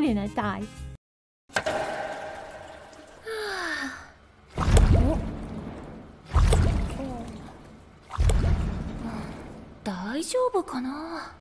レナ died 大丈夫かな？